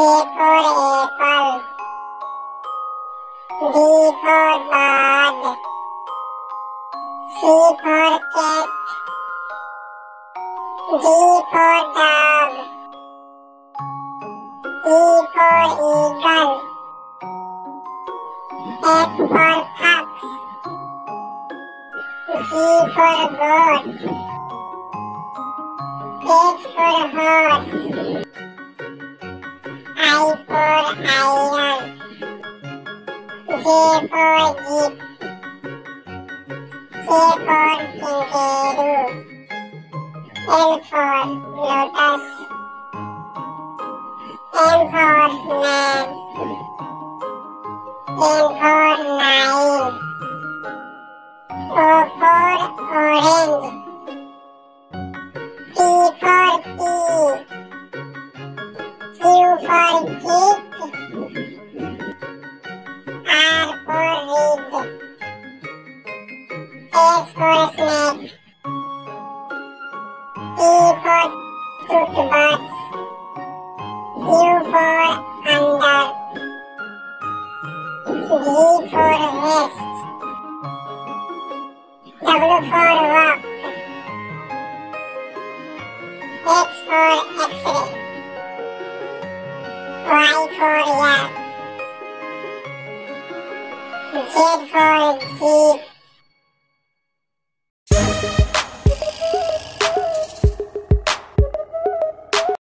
For apple. B for bird. C for cat. D for dog. E for eagle. F for fox. G for goat. H for horse. I for iron. J for jeep. K for kangaroo. L for lotus. M for man. S for snake. T for toothbrush. U for under. V for vest. W for walk. X for X-ray. Y for yak. Z for jeep.